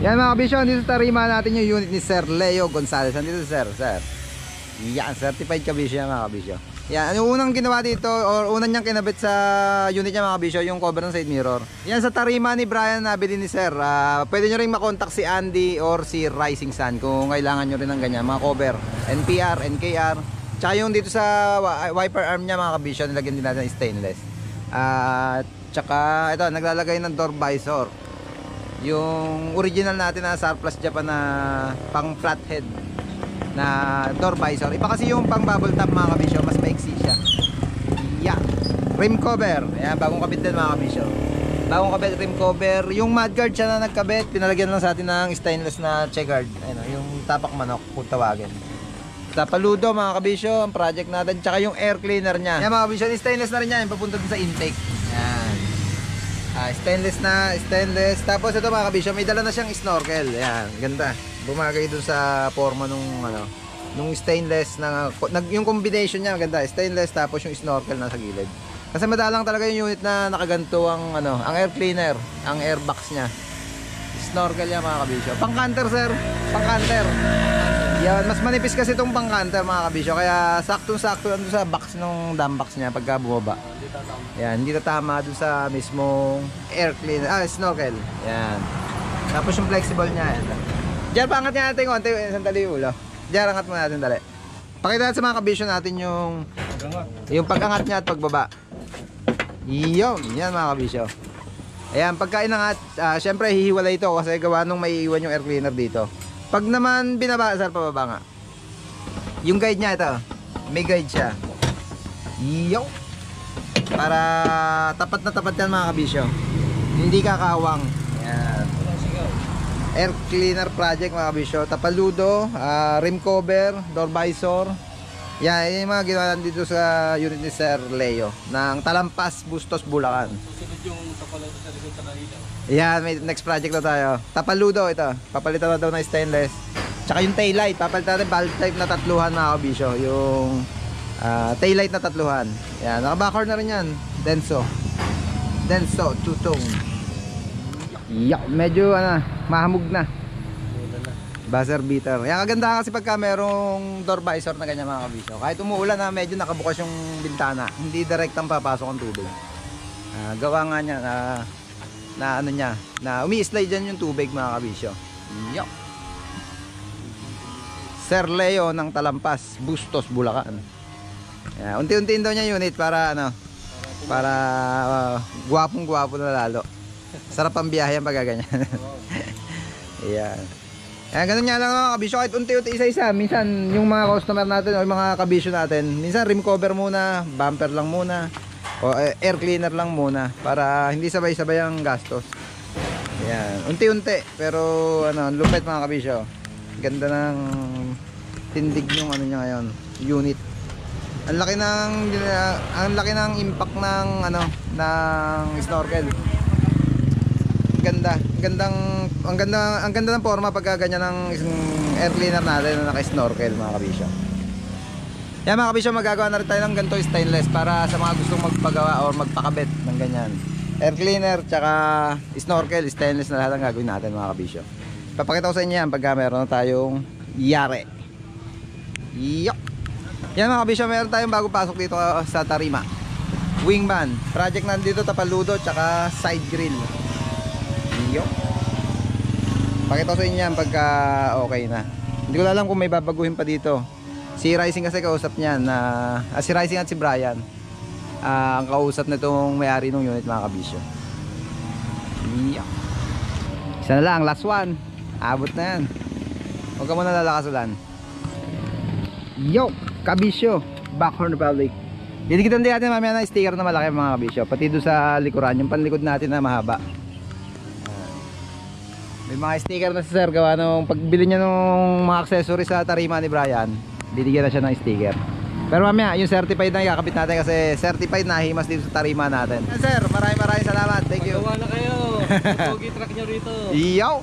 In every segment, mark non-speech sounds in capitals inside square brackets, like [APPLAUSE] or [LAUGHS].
Yan mga kabisyo, dito tarima natin yung unit ni Sir Leo Gonzalez. Andito Sir, Sir. Yan, certified kabisyo yan mga kabisyo. Yan, yung unang ginawa dito, or unang niyang kinabit sa unit niya mga kabisyo, yung cover ng side mirror. Yan sa tarima ni Brian nabili ni Sir. Ah, pwede nyo rin makontak si Andy or si Rising Sun kung kailangan nyo rin ng ganyan, mga cover. NPR, NKR. Tsaka yung dito sa wi- wiper arm niya mga kabisyo, nilagyan din natin stainless. At tsaka ito, naglalagay ng door visor. Yung original natin na surplus Japan na pang flathead na door visor. Iba kasi yung pang bubble top mga kabisyo, mas maiksi siya. Yeah. Rim cover. Ayan, bagong kabit din mga kabisyo. Bagong kabit rim cover. Yung mudguard siya na nagkabit, pinalagyan lang sa atin ng stainless na checkered. Ayun, yung tapak manok, kung tawagin. Tapaludo mga kabisyo, ang project natin. Tsaka yung air cleaner niya. Yan mga kabisyo, stainless na rin yan. Papunta din sa intake. Yan. Ah, stainless na, stainless. Tapos ito mga kabisyo, may dala na siyang snorkel. Yan, ganda. Bumagay dun sa forma nung ano, nung stainless na nag, yung combination niya maganda. Stainless tapos yung snorkel na sa gilid. Kasi madalang talaga yung unit na nakaganto ang ano, ang air cleaner, ang air box niya. Snorkel yan mga kabisyo. Pang canter sir, pang canter. Yan, mas manipis kasi itong pang canter mga kabisyo. Kaya sakto-sakto ano sa box nung dam box niya pagka bumaba. Yan, hindi tatama dun sa mismong air cleaner, ah, snorkel. Yan. Tapos yung flexible niya. Yan. Diyan, pangat nga natin konti, sandali yung ulo. Diyan, angat mo natin, dali. Pakita natin sa mga kabisyo natin yung yung pag-angat niya at pagbaba. Yun, yan mga kabisyo. Ayan, pagka inangat, ah, syempre hihiwalay ito kasi gawa nung may iwan yung air cleaner dito. Pag naman binaba, sir, pababa nga. Yung guide niya ito, may guide siya. Yo! Para tapat na tapat yan mga kabisyo. Hindi kakawang. Ayan. Air cleaner project mga kabisyo. Tapaludo, ah, rim cover, door visor. Yan, yan yung mga ginawa dito sa unit ni Sir Leo ng Talampas, Bustos, Bulacan. Sunod yung tapaluto sa likod sa kanila. Yan, may next project na tayo. Tapaludo ito. Papalitan na daw ng stainless. Tsaka yung taillight. Papalitan natin valve type na tatluhan mga kabisyo. Yung ah, taillight na tatluhan. Yan, naka-backer na rin yan. Denso. Denso, two-tone. Yeah, medyo ano, mahamog na. Buzzer beater. Yan kaganda kasi pagka merong door visor na ganyan mga kabisyo. Kahit umuulan na medyo nakabukas yung bintana, hindi direktang papasok ang tubig. Ah, gawa nga niya na na ano niya, na umi-slide dyan yung tubig mga kabisyo. Yo. Sir Leo ng Talampas, Bustos, Bulacan. Unti-untiin daw niya unit para ano, para uh, gwapong-gwapo na lalo. Sarap ang biyahe [LAUGHS] yan pag ganyan. Yan. Ayan, ganun nga lang mga kabisyo. Kahit unti-unti isa-isa. Minsan, yung mga customer natin o yung mga kabisyo natin, minsan rim cover muna, bumper lang muna, o eh, air cleaner lang muna para hindi sabay-sabay ang gastos. Ayan. Unti-unti. Pero, ano, lupit mga kabisyo. Ganda ng tindig yung ano niya ngayon, unit. Ang laki ng ang laki ng impact ng ano ng snorkel ganda. Ang gandang ang ganda ang ganda ng forma pagka ganyan ng isang air cleaner natin na naka-snorkel mga kabisyo. Yan mga kabisyo, magagawa na rin tayo ng ganito stainless para sa mga gustong magpagawa or magpakabit ng ganyan. Air cleaner tsaka snorkel, stainless na lahat ang gagawin natin mga kabisyo. Papakita ko sa inyo yan pagka meron tayong yare. Yup! Yan mga kabisyo, meron tayong bago pasok dito sa Tarima. Wingman. Project nandito tapaludo tsaka side grill. Yo. Pakita sa inyo yan pagka okay na. Hindi ko alam kung may babaguhin pa dito. Si Rising kasi kausap niyan na ah, si Rising at si Brian. ah, ang kausap nitong may-ari ng unit mga kabisyo. Yo. Isa na lang, last one. Abot na yan. Huwag ka muna lalakasulan. Yo, kabisyo. Backhorn Republic. Didikitan din natin mamaya na sticker na malaki mga kabisyo. Pati doon sa likuran, yung panlikod natin na mahaba. May mga sticker na si sir gawa nung pagbili niya nung mga accessories sa tarima ni Brian, bibigyan na siya ng sticker. Pero mamaya, yung certified na ikakabit natin kasi certified na himas dito sa tarima natin. Yan sir, maraming maraming salamat. Thank you. Gawa na kayo. [LAUGHS] Pogi truck nyo rito. Iyaw!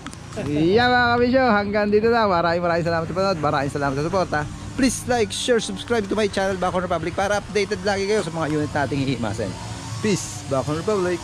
Iya mga kabisyo, hanggang dito na. Maraming maraming salamat sa panood. Maraming salamat sa suporta. Please like, share, subscribe to my channel Bacon Republic para updated lagi kayo sa mga unit nating hihimasin. Peace, Bacon Republic!